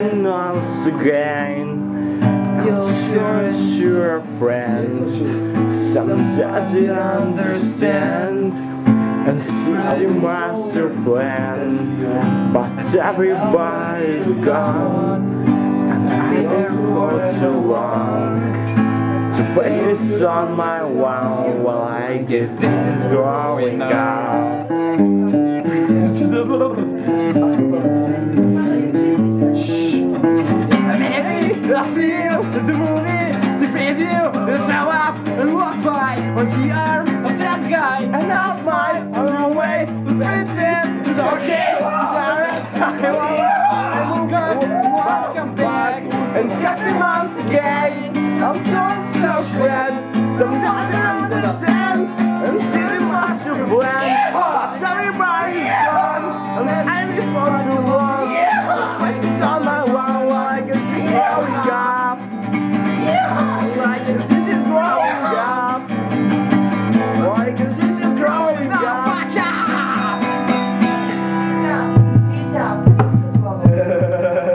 once again You'll sure sure. Friends Some doesn't understand And see master plan. But everybody's gone And I there for too long To place this on my wall Well I guess this is growing up The movie, the preview, the show up and walk by on the arm of that guy. And I'll smile on my way to pretend it's okay. Sorry, I love it. I won't come back. And shut months again. I'm doing so good. Sometimes I understand.